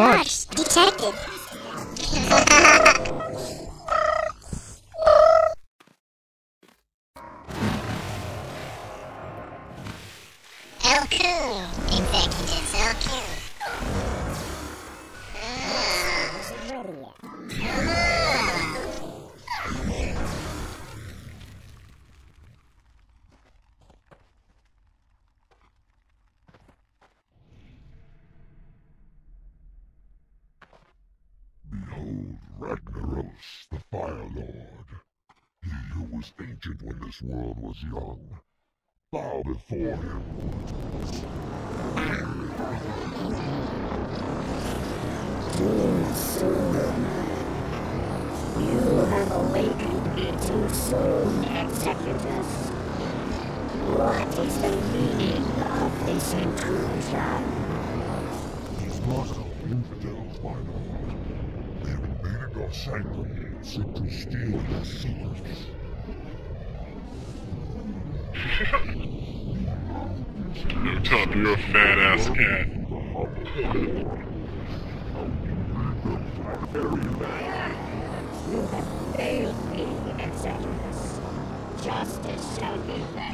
Marks detected. Elcoon, executives, Elcoon. Ragnaros, the Fire Lord. He who was ancient when this world was young. Bow before him. You have awakened me too soon, Executus. What is the meaning sanctuary to steal your secrets. No, Top, you're a fat ass cat. You have failed me, Executus. Justice shall be met.